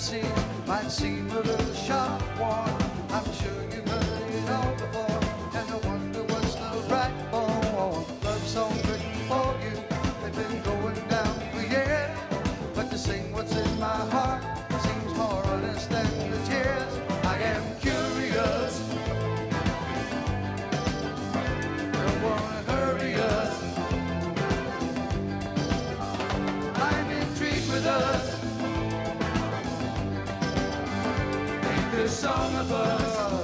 fantasy might seem a little sharp one. I'm sure you've heard it all before, and I wonder what's the right one. Love song written for you, they've been going down for years. But to sing what's in my heart the song of us.